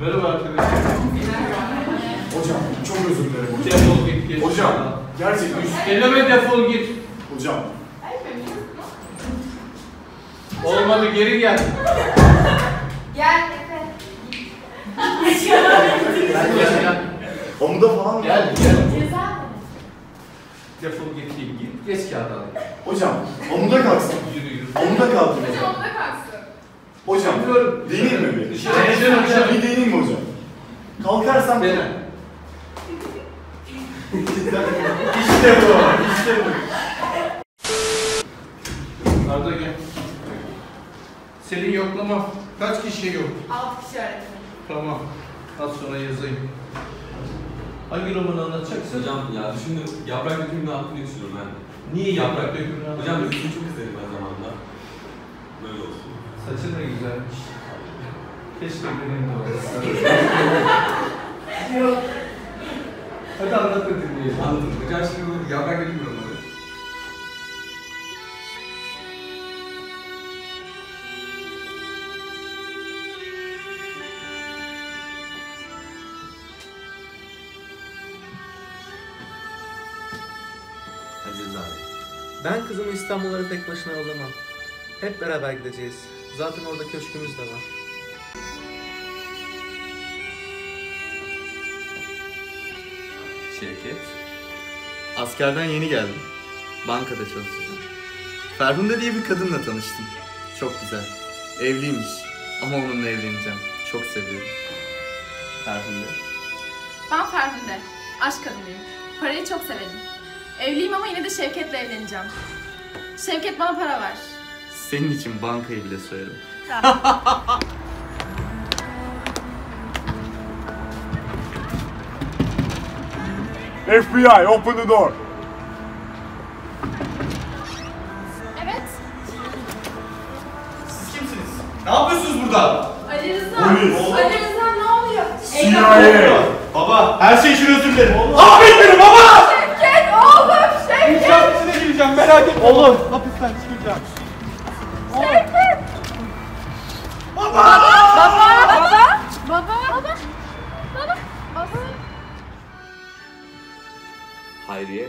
Merhaba arkadaşlar. Hocam çok özür dilerim hocam. Defol git. geç. Hocam gerçekten. Üsteleme defol git. Hocam. Olmadı geri gel. Gel Efe. Gel gel gel. Amuda falan mı? Gel gel. Ceza mı? Defol git git. git. Geç kağıdı al. Hocam amuda kalksın. Yürü yürü. Amuda kalktım Hocam onda kalksın. Hocam Yapıyorum. deneyeyim mi bir? Dışarı dışarı dışarı. Bir deneyeyim mi hocam? Kalkarsam... Dene. İşte bu. İşte bu. Arda gel. Senin yoklama kaç kişi yok? Altı kişi öğretmenim. Tamam. Az sonra yazayım. Hangi romanı anlatacaksın? Hocam ya şimdi yaprak dökümünün hakkını düşünüyorum ben. Niye Yaprak dökümünü Hocam dizisini çok izledim ben zamanında. Böyle olsun. Saçın da güzelmiş. Keşke benim de olsa. Hadi anlat da dinleyelim. Anladım. Hocam şimdi bu. Aziz abi. Ben kızımı İstanbul'a tek başına yollamam. Hep beraber gideceğiz. Zaten orada köşkümüz de var. Şevket. Askerden yeni geldim. Bankada çalışacağım. Ferhunde diye bir kadınla tanıştım. Çok güzel. Evliymiş. Ama onunla evleneceğim. Çok seviyorum. Ferhunde. Ben Ferhunde. Aşk kadınıyım. Parayı çok severim. Evliyim ama yine de Şevket'le evleneceğim. Şevket bana para ver. Senin için bankayı bile soyarım. FBI open the door. Evet. Siz kimsiniz? Ne yapıyorsunuz burada? Ali Rıza. Polis. Ali Rıza ne oluyor? CIA. Baba her şey için özür dilerim. Beni baba! Şevket oğlum Şevket. İnşaat içine gireceğim merak etme. Oğlum hapisten çıkacağım. Baba. Baba. Baba. Baba. Baba. Baba. Baba. Hayriye.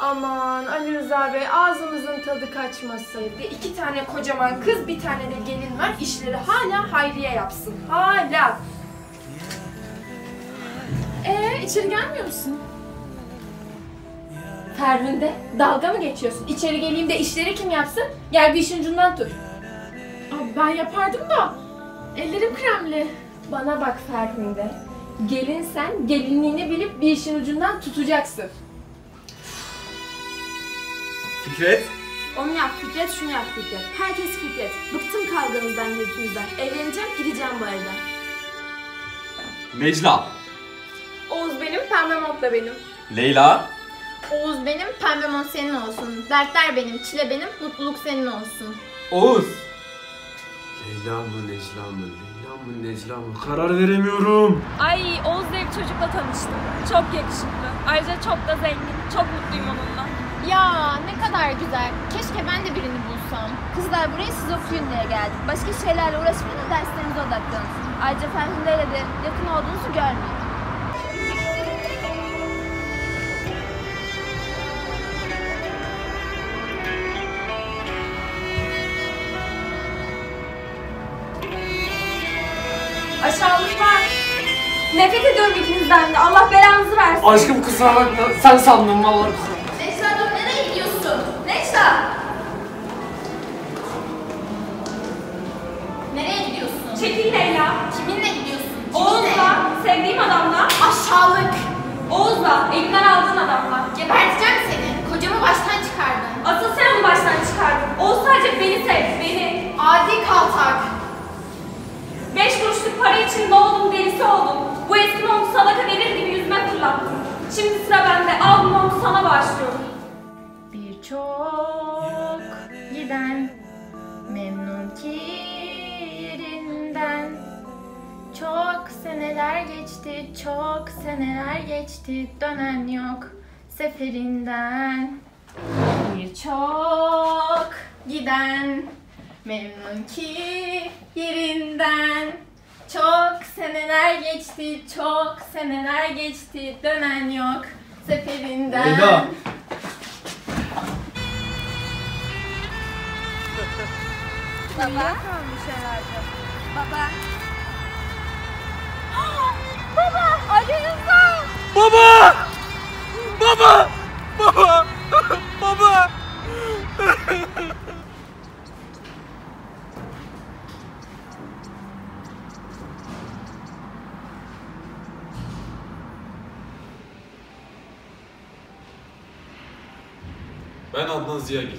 Aman Ali Rıza Bey ağzımızın tadı kaçmasaydı. İki tane kocaman kız bir tane de gelin var. İşleri hala Hayriye yapsın. Hala. Ee içeri gelmiyor musun? Ferhunde dalga mı geçiyorsun? İçeri geleyim de işleri kim yapsın? Gel bir işin ucundan tut. Abi ben yapardım da. Ellerim kremli. Bana bak Ferhunde. Gelin sen gelinliğini bilip bir işin ucundan tutacaksın. Fikret. Onu yap Fikret, şunu yap Fikret. Herkes Fikret. Bıktım kavganızdan, gürültünüzden. Evleneceğim, gideceğim bu evden. Necla. Oğuz benim, pembe montla benim. Leyla. Oğuz benim, pembe mont senin olsun. Dertler benim, çile benim, mutluluk senin olsun. Oğuz. Leyla mı Necla mı? Leyla mı Necla mı? Karar veremiyorum. Ay Oğuz diye bir çocukla tanıştım. Çok yakışıklı. Ayrıca çok da zengin. Çok mutluyum onunla. Ya ne kadar güzel. Keşke ben de birini bulsam. Kızlar buraya siz okuyun diye geldik. Başka şeylerle uğraşmayın da derslerinize odaklanın. Ayrıca Ferhunde ile de yakın olduğunuzu görmeyin. Nefret ediyorum ikinizden de. Allah belanızı versin. Aşkım kusura bakma. Sen sandın vallahi. Necla dur nereye gidiyorsun? Necla! Nereye gidiyorsun? Çekil Leyla. Kiminle gidiyorsun? Oğuz'la, sevdiğim adamla. Aşağılık! Oğuz'la, elimden aldığın adamla. Geberteceğim seni. Kocamı baştan çıkardın. Asıl sen onu baştan çıkardın. Oğuz sadece beni sev, beni. Adi kaltak. Beş kuruşluk para için doğdum, delisi oldum. Bu eski montu sadaka verir gibi yüzüme fırlattın. Şimdi sıra bende. Al bu montu sana bağışlıyorum. Birçok giden memnun ki yerinden Çok seneler geçti, çok seneler geçti Dönen yok seferinden Birçok giden memnun ki yerinden Çok seneler geçti, çok seneler geçti, dönen yok seferinden. Herhalde. Baba. Baba, Ben Adnan Ziyagil.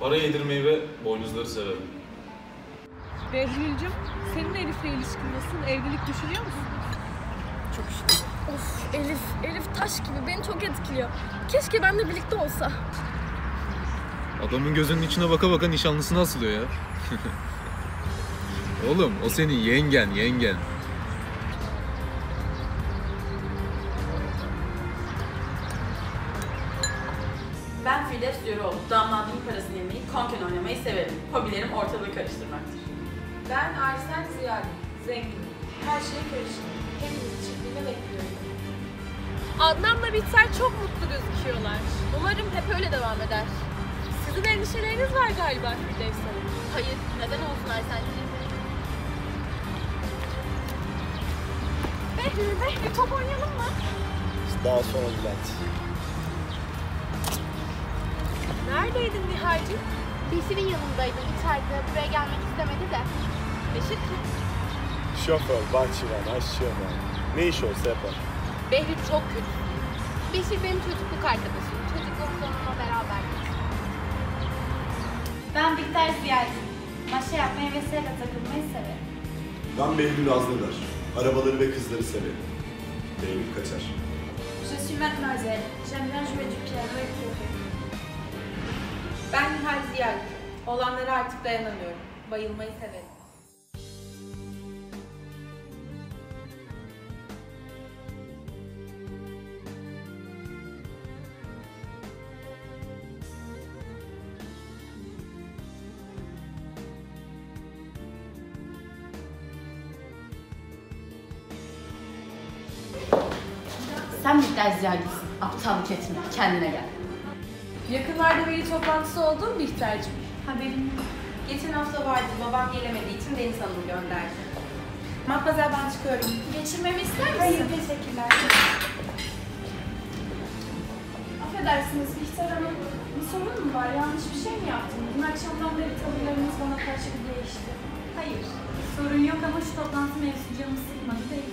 Para yedirmeyi ve boynuzları severim. Behlül'cüm, senin Elif'le ilişkin nasıl? Evlilik düşünüyor musun? Çok şükür. Of Elif, Elif taş gibi beni çok etkiliyor. Keşke ben de birlikte olsa. Adamın gözünün içine baka baka nişanlısına asılıyor ya. Oğlum o senin yengen yengen. Firdevs Yöreoğlu. Damadımın parasını yemeyi, konken oynamayı severim. Hobilerim ortalığı karıştırmaktır. Ben Arsen Ziyali. Zengin. Her şeye karışık. Hepiniz çiftliğine bekliyorum. Adnan'la Bihter çok mutlu gözüküyorlar. Umarım hep öyle devam eder. Sizin endişeleriniz var galiba Firdevs Hanım. Hayır, neden olsun Aysel'ciğim? Behlül, Behlül top oynayalım mı? Daha sonra Bülent. Neredeydin Nihal'cim? Beşir'in yanındaydım içeride. Buraya gelmek istemedi de. Beşir kim? Şoför, bahçıvan, aşçıvan. Ne iş olsa yapar. Behlül çok kötü. Beşir benim çocukluk arkadaşım. Çocukluğumda onunla beraberdik. Ben Bihter Ziya'cıyım. Maşa yapmayı ve seyle takılmayı severim. Ben Behlül Azdırdar. Arabaları ve kızları severim. Behlül kaçar. Je suis mademoiselle. J'aime bien jouer du piano et pleurer. Ben Nihal Ziyali. Olanlara artık dayanamıyorum. Bayılmayı severim. Sen Bihter Ziyagil'sin. Aptallık etme. Kendine gel. Yakınlarda veli toplantısı oldu mu Bihter'cim? Haberim yok. Geçen hafta vardı. Babam gelemediği için Deniz Hanım gönderdi. Matmazel ben çıkıyorum. Geçirmemi ister misin? Hayır teşekkürler. Affedersiniz Bihter Hanım. Bir sorun mu var? Yanlış bir şey mi yaptım? Dün akşamdan beri tavırlarınız bana karşı bir değişti. Hayır, sorun yok ama şu toplantı mevzusu canımı sıkmadı değil.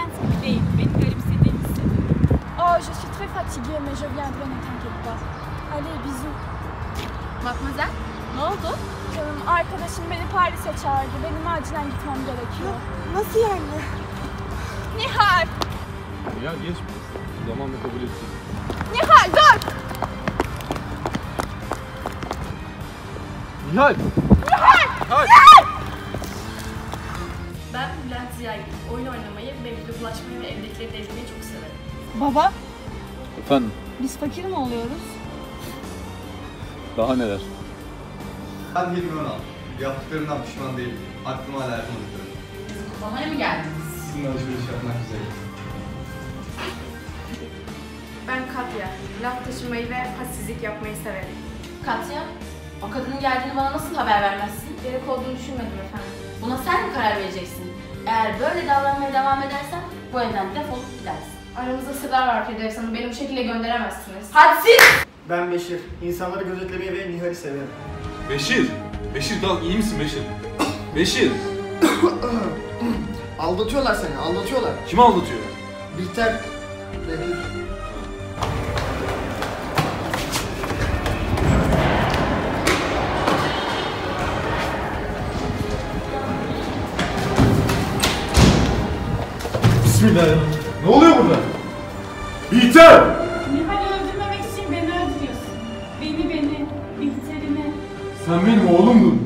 Nihal gibi değil, beni garipsediğini hissediyorum. Oh, je suis très fatiguée, mais je viendrai, ne t'inquiète pas. Allez, bisous. Mademoiselle, ne oldu? Canım, arkadaşım beni Paris'e çağırdı. Benim acilen gitmem gerekiyor. Nasıl yani? Nihal! Ya geç. Zamanla kabul edeceğiz. Nihal, dur! Nihal! Ben Bülent Ziyagil. Oyun oynamayı, belirli bulaşmayı ve evdekileri ezmeyi çok severim. Baba, Efendim biz fakir mi oluyoruz? daha neler? Ben Hilmi Önal. Yaptıklarımdan pişman değilim. Aklıma hala yapmadıklarım. Kutlamaya mı geldiniz? Sizinle alışveriş yapmak üzere. Ben Katya. Laf taşımayı ve hassizlik yapmayı severim. Katya, o kadının geldiğini bana nasıl haber vermezsin? Gerek olduğunu düşünmedim efendim. Buna sen mi karar vereceksin? Eğer böyle davranmaya devam edersen bu evden defolup gidersin. Aramızda sırlar var Firdevs Hanım. Beni bu şekilde gönderemezsiniz. Hadsiz! Ben Beşir. İnsanları gözetlemeyi ve Nihal'i severim. Beşir! Beşir kal iyi misin Beşir? Beşir! Aldatıyorlar seni, aldatıyorlar. Kimi aldatıyor? Bihter, Behlül. Bismillahirrahmanirrahim. Ne oluyor burada? Bihter! Nihal'i öldürmemek için beni öldürüyorsun. Beni beni, Bihter'imi. Sen benim oğlumdun.